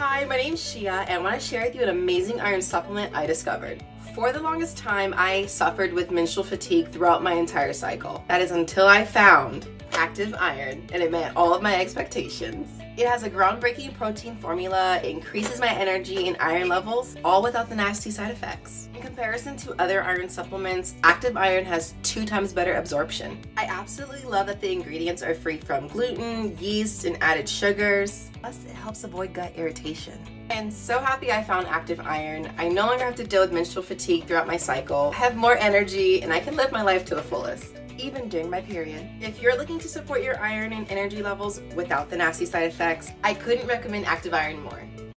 Hi, my name's Shia and I want to share with you an amazing iron supplement I discovered. For the longest time, I suffered with menstrual fatigue throughout my entire cycle. That is until I found Active Iron and it met all of my expectations. It has a groundbreaking protein formula, increases my energy and iron levels, all without the nasty side effects. In comparison to other iron supplements, Active Iron has two times better absorption. I absolutely love that the ingredients are free from gluten, yeast, and added sugars. Plus, it helps avoid gut irritation. And so happy I found Active Iron. I no longer have to deal with menstrual fatigue throughout my cycle. I have more energy and I can live my life to the fullest even during my period. If you're looking to support your iron and energy levels without the nasty side effects, I couldn't recommend Active Iron more.